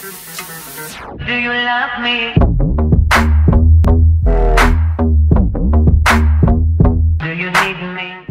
Do you love me? Do you need me?